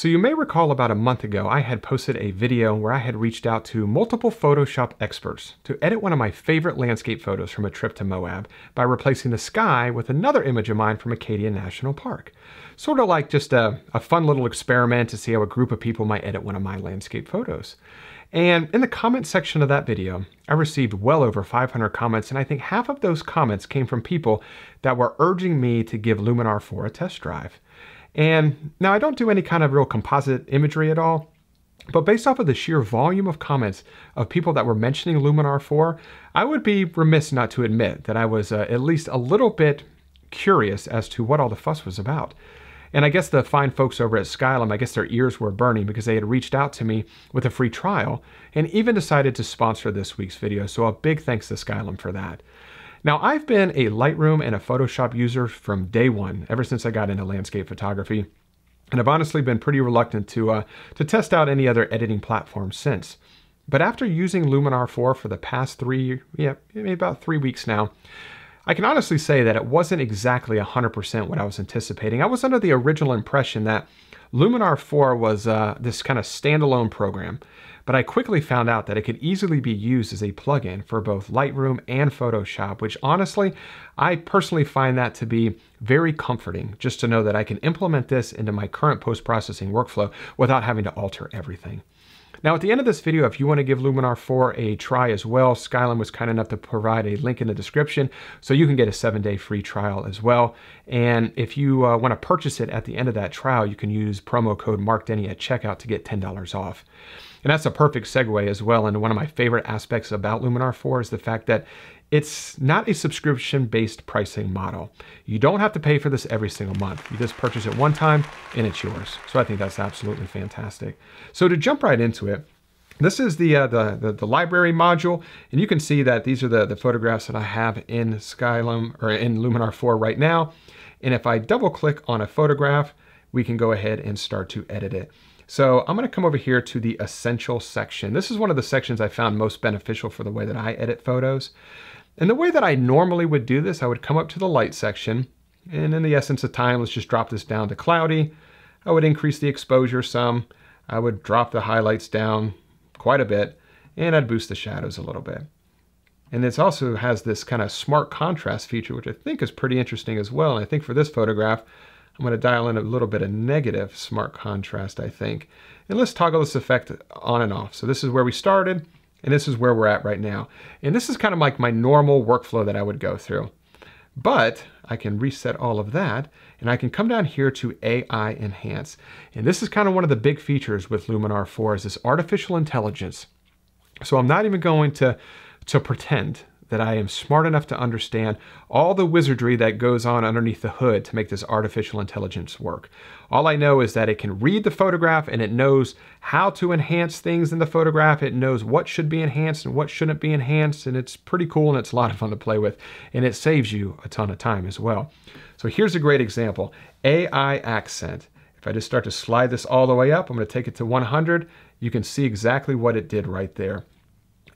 So you may recall about a month ago, I had posted a video where I had reached out to multiple Photoshop experts to edit one of my favorite landscape photos from a trip to Moab by replacing the sky with another image of mine from Acadia National Park. Sort of like just a, a fun little experiment to see how a group of people might edit one of my landscape photos. And in the comment section of that video, I received well over 500 comments, and I think half of those comments came from people that were urging me to give Luminar 4 a test drive. And now I don't do any kind of real composite imagery at all, but based off of the sheer volume of comments of people that were mentioning Luminar 4, I would be remiss not to admit that I was uh, at least a little bit curious as to what all the fuss was about. And I guess the fine folks over at Skylum, I guess their ears were burning because they had reached out to me with a free trial and even decided to sponsor this week's video. So a big thanks to Skylum for that. Now, I've been a Lightroom and a Photoshop user from day one, ever since I got into landscape photography. And I've honestly been pretty reluctant to, uh, to test out any other editing platform since. But after using Luminar 4 for the past three, yeah, maybe about three weeks now, I can honestly say that it wasn't exactly 100% what I was anticipating. I was under the original impression that Luminar 4 was uh, this kind of standalone program but I quickly found out that it could easily be used as a plugin for both Lightroom and Photoshop, which honestly, I personally find that to be very comforting just to know that I can implement this into my current post-processing workflow without having to alter everything. Now at the end of this video, if you want to give Luminar 4 a try as well, Skylum was kind enough to provide a link in the description so you can get a seven day free trial as well. And if you uh, want to purchase it at the end of that trial, you can use promo code MarkDenney at checkout to get $10 off. And that's a perfect segue as well into one of my favorite aspects about Luminar 4 is the fact that it's not a subscription-based pricing model. You don't have to pay for this every single month. You just purchase it one time and it's yours. So I think that's absolutely fantastic. So to jump right into it, this is the, uh, the, the, the, library module, and you can see that these are the, the photographs that I have in Skylum, or in Luminar 4 right now. And if I double click on a photograph, we can go ahead and start to edit it. So I'm gonna come over here to the essential section. This is one of the sections I found most beneficial for the way that I edit photos. And the way that I normally would do this, I would come up to the light section, and in the essence of time, let's just drop this down to cloudy. I would increase the exposure some. I would drop the highlights down quite a bit, and I'd boost the shadows a little bit. And this also has this kind of smart contrast feature, which I think is pretty interesting as well. And I think for this photograph, I'm going to dial in a little bit of negative smart contrast, I think. And let's toggle this effect on and off. So this is where we started, and this is where we're at right now. And this is kind of like my normal workflow that I would go through. But I can reset all of that, and I can come down here to AI Enhance. And this is kind of one of the big features with Luminar 4 is this artificial intelligence. So I'm not even going to, to pretend that I am smart enough to understand all the wizardry that goes on underneath the hood to make this artificial intelligence work. All I know is that it can read the photograph and it knows how to enhance things in the photograph. It knows what should be enhanced and what shouldn't be enhanced. And it's pretty cool and it's a lot of fun to play with. And it saves you a ton of time as well. So here's a great example, AI accent. If I just start to slide this all the way up, I'm gonna take it to 100. You can see exactly what it did right there.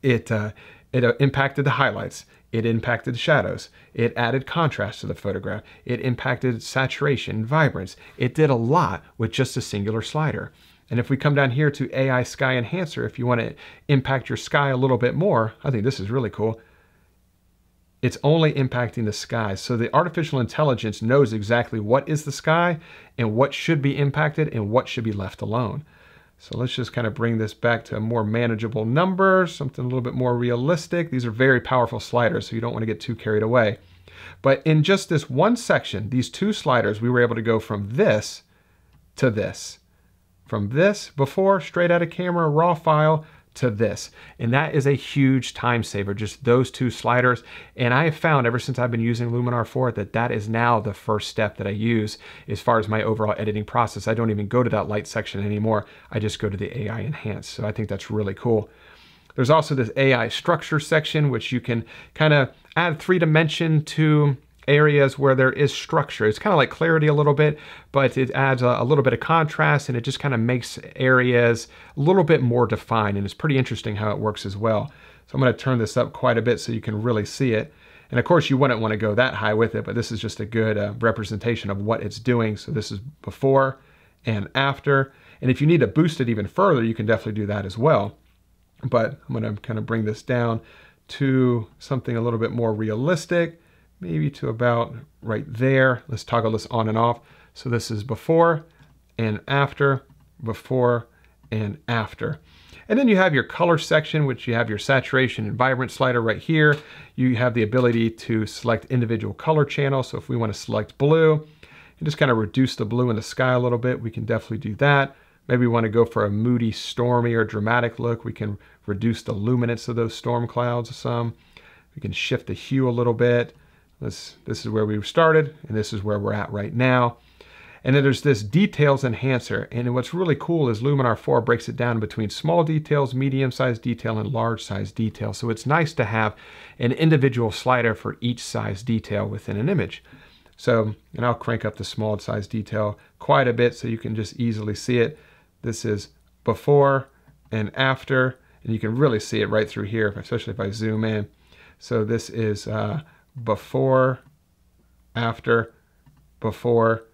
It, uh, it uh, impacted the highlights. It impacted the shadows. It added contrast to the photograph. It impacted saturation, vibrance. It did a lot with just a singular slider. And if we come down here to AI Sky Enhancer, if you want to impact your sky a little bit more, I think this is really cool. It's only impacting the sky. So the artificial intelligence knows exactly what is the sky and what should be impacted and what should be left alone. So let's just kind of bring this back to a more manageable number, something a little bit more realistic. These are very powerful sliders, so you don't want to get too carried away. But in just this one section, these two sliders, we were able to go from this to this. From this before, straight out of camera, raw file, to this. And that is a huge time saver, just those two sliders. And I have found ever since I've been using Luminar 4 that that is now the first step that I use as far as my overall editing process. I don't even go to that light section anymore. I just go to the AI Enhance. So I think that's really cool. There's also this AI structure section, which you can kind of add three dimension to areas where there is structure. It's kind of like clarity a little bit, but it adds a, a little bit of contrast and it just kind of makes areas a little bit more defined. And it's pretty interesting how it works as well. So I'm going to turn this up quite a bit so you can really see it. And of course you wouldn't want to go that high with it, but this is just a good uh, representation of what it's doing. So this is before and after. And if you need to boost it even further, you can definitely do that as well. But I'm gonna kind of bring this down to something a little bit more realistic, maybe to about right there. Let's toggle this on and off. So this is before and after, before and after. And then you have your color section, which you have your saturation and vibrant slider right here. You have the ability to select individual color channels. So if we want to select blue and just kind of reduce the blue in the sky a little bit, we can definitely do that. Maybe we want to go for a moody, stormy, or dramatic look. We can reduce the luminance of those storm clouds some. We can shift the hue a little bit. This, this is where we started, and this is where we're at right now. And then there's this details enhancer. And what's really cool is Luminar 4 breaks it down between small details, medium-sized detail, and large-sized detail. So it's nice to have an individual slider for each size detail within an image. So, and I'll crank up the small size detail quite a bit so you can just easily see it. This is before and after, and you can really see it right through here, especially if I zoom in. So this is uh, before, after, before,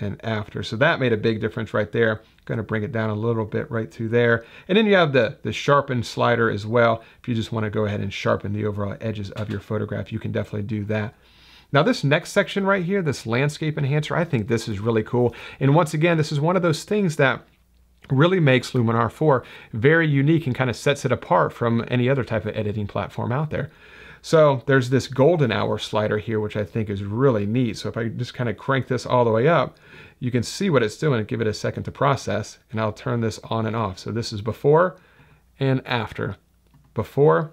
and after. So that made a big difference right there. Going to bring it down a little bit right through there. And then you have the, the sharpen slider as well. If you just want to go ahead and sharpen the overall edges of your photograph, you can definitely do that. Now this next section right here, this landscape enhancer, I think this is really cool. And once again, this is one of those things that really makes Luminar 4 very unique and kind of sets it apart from any other type of editing platform out there. So there's this golden hour slider here, which I think is really neat. So if I just kind of crank this all the way up, you can see what it's doing. Give it a second to process, and I'll turn this on and off. So this is before and after. Before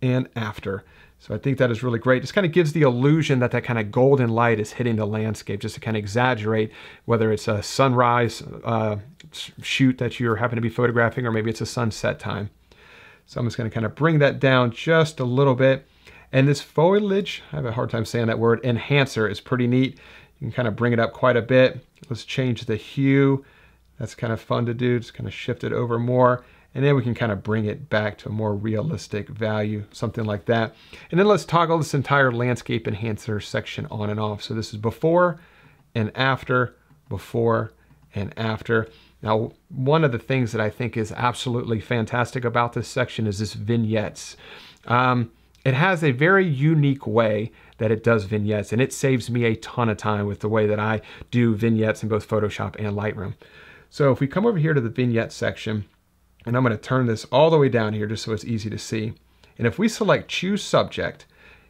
and after. So I think that is really great. Just kind of gives the illusion that that kind of golden light is hitting the landscape, just to kind of exaggerate whether it's a sunrise uh, shoot that you're happen to be photographing, or maybe it's a sunset time. So I'm just going to kind of bring that down just a little bit. And this foliage, I have a hard time saying that word, enhancer is pretty neat. You can kind of bring it up quite a bit. Let's change the hue. That's kind of fun to do. Just kind of shift it over more. And then we can kind of bring it back to a more realistic value, something like that. And then let's toggle this entire landscape enhancer section on and off. So this is before and after, before and after. Now, one of the things that I think is absolutely fantastic about this section is this vignettes. Um, it has a very unique way that it does vignettes, and it saves me a ton of time with the way that I do vignettes in both Photoshop and Lightroom. So if we come over here to the vignette section, and I'm going to turn this all the way down here just so it's easy to see. And if we select choose subject,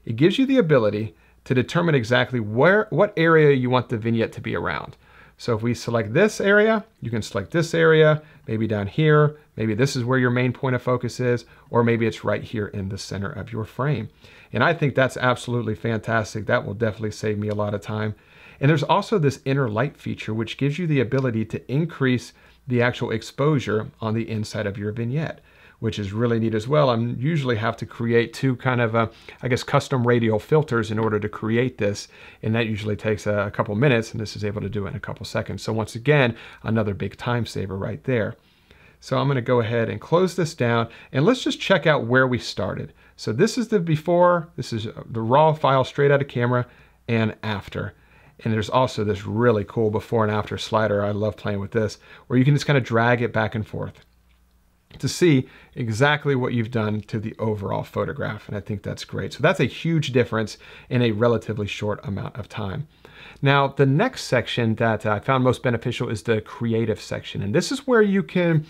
it gives you the ability to determine exactly where what area you want the vignette to be around. So if we select this area, you can select this area, maybe down here, maybe this is where your main point of focus is, or maybe it's right here in the center of your frame. And I think that's absolutely fantastic. That will definitely save me a lot of time. And there's also this inner light feature, which gives you the ability to increase the actual exposure on the inside of your vignette which is really neat as well. I usually have to create two kind of, uh, I guess, custom radial filters in order to create this. And that usually takes a, a couple minutes and this is able to do it in a couple seconds. So once again, another big time saver right there. So I'm gonna go ahead and close this down and let's just check out where we started. So this is the before, this is the raw file straight out of camera and after. And there's also this really cool before and after slider. I love playing with this, where you can just kind of drag it back and forth to see exactly what you've done to the overall photograph. And I think that's great. So that's a huge difference in a relatively short amount of time. Now, the next section that I found most beneficial is the creative section. And this is where you can,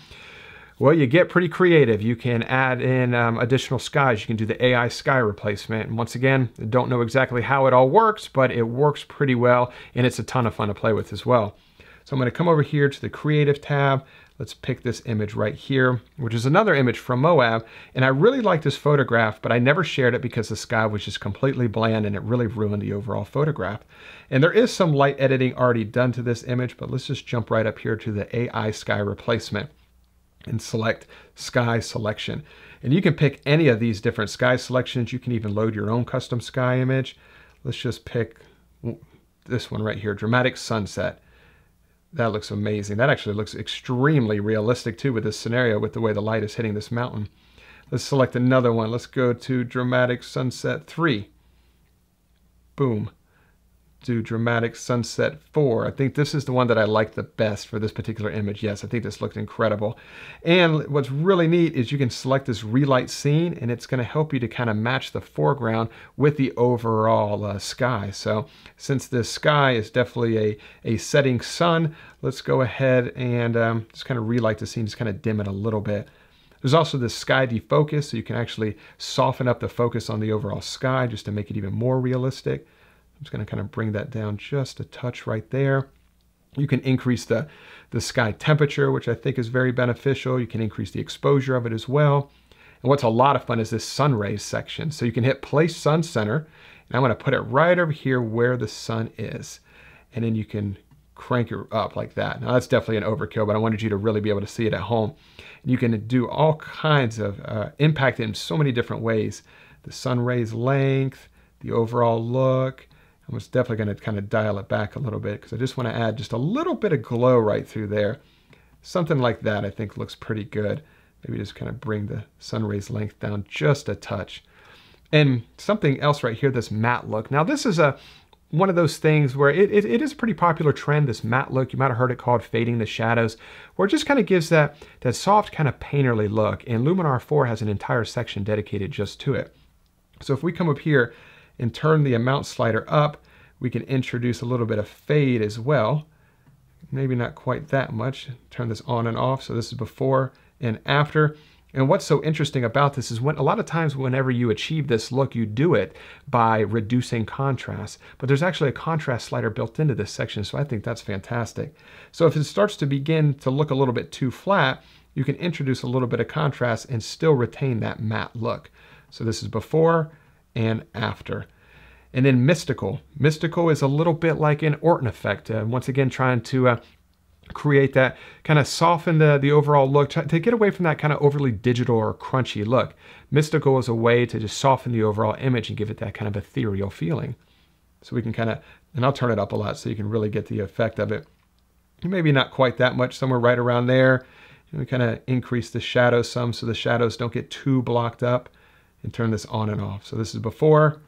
well, you get pretty creative. You can add in um, additional skies. You can do the AI sky replacement. And once again, don't know exactly how it all works, but it works pretty well. And it's a ton of fun to play with as well. So I'm going to come over here to the creative tab. Let's pick this image right here, which is another image from Moab. And I really like this photograph, but I never shared it because the sky was just completely bland and it really ruined the overall photograph. And there is some light editing already done to this image, but let's just jump right up here to the AI sky replacement and select sky selection. And you can pick any of these different sky selections. You can even load your own custom sky image. Let's just pick this one right here, dramatic sunset. That looks amazing. That actually looks extremely realistic too with this scenario with the way the light is hitting this mountain. Let's select another one. Let's go to Dramatic Sunset 3. Boom. Do dramatic sunset 4. I think this is the one that I like the best for this particular image. Yes, I think this looked incredible. And what's really neat is you can select this relight scene and it's going to help you to kind of match the foreground with the overall uh, sky. So since this sky is definitely a, a setting sun, let's go ahead and um, just kind of relight the scene, just kind of dim it a little bit. There's also this sky defocus, so you can actually soften up the focus on the overall sky just to make it even more realistic. I'm just going to kind of bring that down just a touch right there. You can increase the, the sky temperature, which I think is very beneficial. You can increase the exposure of it as well. And what's a lot of fun is this sun rays section. So you can hit place sun center, and I'm going to put it right over here where the sun is. And then you can crank it up like that. Now that's definitely an overkill, but I wanted you to really be able to see it at home. You can do all kinds of uh, impact in so many different ways. The sun rays length, the overall look. I was definitely going to kind of dial it back a little bit because I just want to add just a little bit of glow right through there. Something like that I think looks pretty good. Maybe just kind of bring the sun rays length down just a touch. And something else right here, this matte look. Now this is a one of those things where it, it, it is a pretty popular trend, this matte look. You might have heard it called fading the shadows, where it just kind of gives that, that soft kind of painterly look. And Luminar 4 has an entire section dedicated just to it. So if we come up here and turn the amount slider up, we can introduce a little bit of fade as well. Maybe not quite that much. Turn this on and off. So this is before and after. And what's so interesting about this is when a lot of times whenever you achieve this look, you do it by reducing contrast. But there's actually a contrast slider built into this section, so I think that's fantastic. So if it starts to begin to look a little bit too flat, you can introduce a little bit of contrast and still retain that matte look. So this is before and after. And then mystical. Mystical is a little bit like an Orton effect. Uh, once again, trying to uh, create that kind of soften the, the overall look to get away from that kind of overly digital or crunchy look. Mystical is a way to just soften the overall image and give it that kind of ethereal feeling. So we can kind of, and I'll turn it up a lot so you can really get the effect of it. Maybe not quite that much, somewhere right around there. And we kind of increase the shadow some so the shadows don't get too blocked up and turn this on and off. So this is before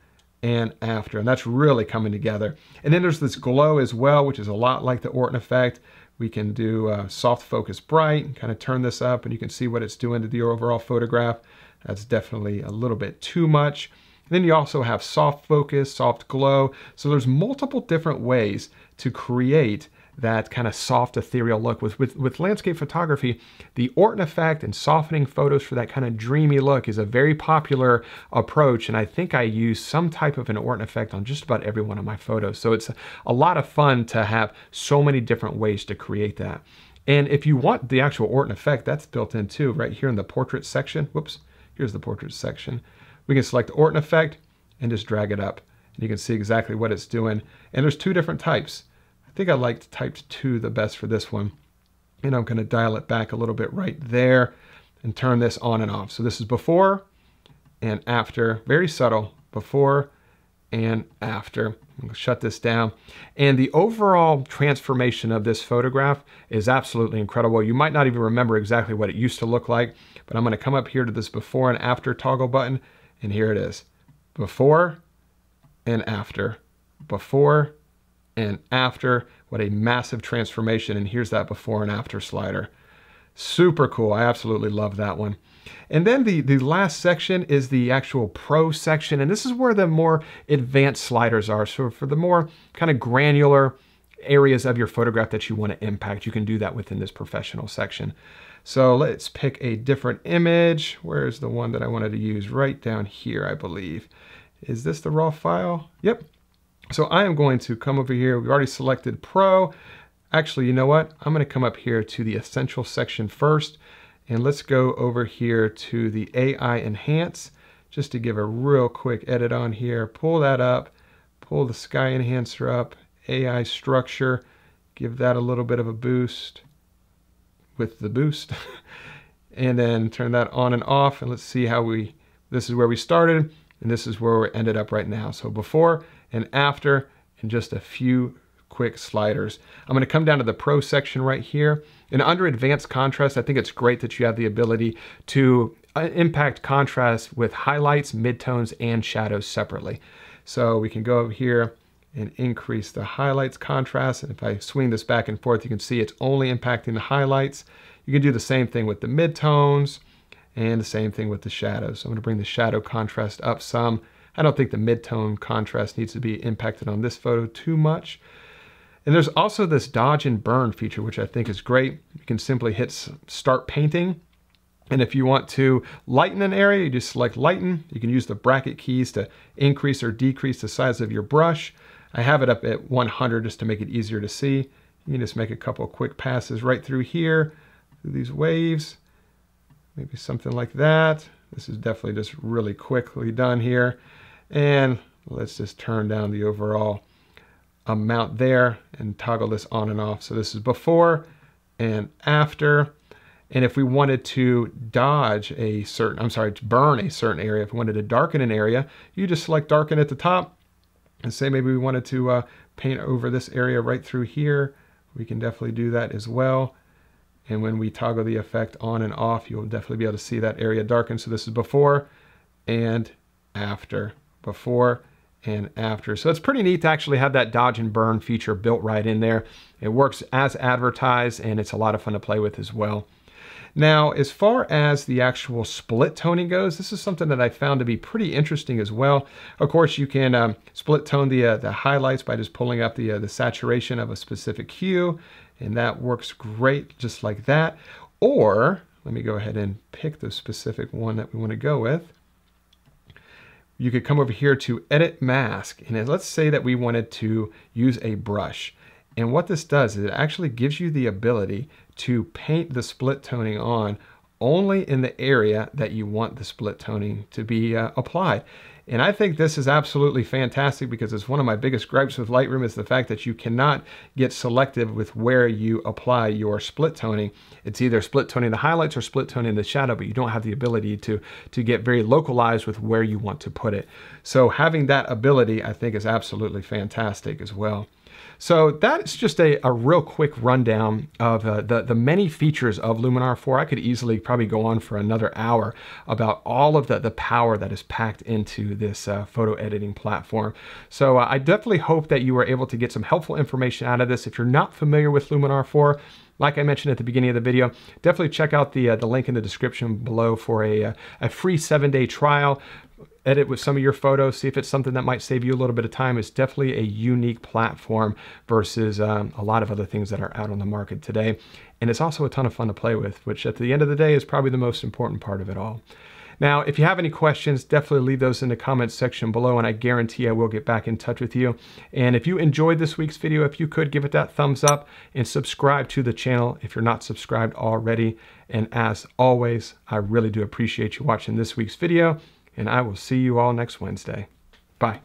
and after, and that's really coming together. And then there's this glow as well, which is a lot like the Orton effect, we can do uh, soft focus bright, kind of turn this up and you can see what it's doing to the overall photograph. That's definitely a little bit too much. And then you also have soft focus, soft glow. So there's multiple different ways to create that kind of soft ethereal look. With, with, with landscape photography, the Orton effect and softening photos for that kind of dreamy look is a very popular approach. And I think I use some type of an Orton effect on just about every one of my photos. So it's a lot of fun to have so many different ways to create that. And if you want the actual Orton effect, that's built in too, right here in the portrait section. Whoops, here's the portrait section. We can select the Orton effect and just drag it up. And you can see exactly what it's doing. And there's two different types think I liked typed 2 the best for this one. And I'm going to dial it back a little bit right there and turn this on and off. So this is before and after, very subtle, before and after. Shut this down. And the overall transformation of this photograph is absolutely incredible. You might not even remember exactly what it used to look like, but I'm gonna come up here to this before and after toggle button, and here it is. Before and after. Before and after. What a massive transformation. And here's that before and after slider. Super cool. I absolutely love that one. And then the, the last section is the actual pro section. And this is where the more advanced sliders are. So for the more kind of granular areas of your photograph that you want to impact, you can do that within this professional section. So let's pick a different image. Where's the one that I wanted to use? Right down here, I believe. Is this the raw file? Yep, so I am going to come over here. We've already selected Pro. Actually, you know what? I'm going to come up here to the Essential section first. And let's go over here to the AI Enhance just to give a real quick edit on here. Pull that up, pull the Sky Enhancer up, AI Structure, give that a little bit of a boost with the boost. and then turn that on and off. And let's see how we, this is where we started and this is where we ended up right now. So before and after and just a few quick sliders. I'm going to come down to the Pro section right here. And under Advanced Contrast, I think it's great that you have the ability to uh, impact contrast with highlights, midtones, and shadows separately. So we can go over here and increase the highlights contrast. And if I swing this back and forth, you can see it's only impacting the highlights. You can do the same thing with the midtones and the same thing with the shadows. So I'm gonna bring the shadow contrast up some. I don't think the midtone contrast needs to be impacted on this photo too much. And there's also this dodge and burn feature, which I think is great. You can simply hit start painting. And if you want to lighten an area, you just select lighten. You can use the bracket keys to increase or decrease the size of your brush. I have it up at 100 just to make it easier to see. You can just make a couple quick passes right through here, through these waves maybe something like that. This is definitely just really quickly done here. And let's just turn down the overall amount there and toggle this on and off. So this is before and after. And if we wanted to dodge a certain, I'm sorry, to burn a certain area, if we wanted to darken an area, you just select darken at the top and say maybe we wanted to uh, paint over this area right through here. We can definitely do that as well. And when we toggle the effect on and off, you'll definitely be able to see that area darken. So this is before and after, before and after. So it's pretty neat to actually have that dodge and burn feature built right in there. It works as advertised and it's a lot of fun to play with as well. Now, as far as the actual split toning goes, this is something that I found to be pretty interesting as well. Of course, you can um, split tone the, uh, the highlights by just pulling up the, uh, the saturation of a specific hue and that works great just like that. Or, let me go ahead and pick the specific one that we want to go with. You could come over here to edit mask, and let's say that we wanted to use a brush. And what this does is it actually gives you the ability to paint the split toning on only in the area that you want the split toning to be uh, applied. And I think this is absolutely fantastic because it's one of my biggest gripes with Lightroom is the fact that you cannot get selective with where you apply your split toning. It's either split toning the highlights or split toning the shadow, but you don't have the ability to, to get very localized with where you want to put it. So having that ability, I think is absolutely fantastic as well. So that's just a, a real quick rundown of uh, the, the many features of Luminar 4. I could easily probably go on for another hour about all of the, the power that is packed into this uh, photo editing platform. So uh, I definitely hope that you were able to get some helpful information out of this. If you're not familiar with Luminar 4, like I mentioned at the beginning of the video, definitely check out the, uh, the link in the description below for a, uh, a free seven day trial edit with some of your photos, see if it's something that might save you a little bit of time. It's definitely a unique platform versus um, a lot of other things that are out on the market today. And it's also a ton of fun to play with, which at the end of the day is probably the most important part of it all. Now, if you have any questions, definitely leave those in the comments section below and I guarantee I will get back in touch with you. And if you enjoyed this week's video, if you could give it that thumbs up and subscribe to the channel if you're not subscribed already. And as always, I really do appreciate you watching this week's video and I will see you all next Wednesday. Bye.